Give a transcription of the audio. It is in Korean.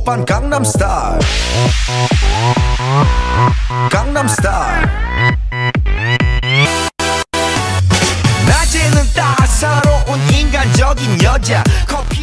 오빤 강남스타일. 강남스타일. 낮에는 따사로운 인간적인 여자. 커피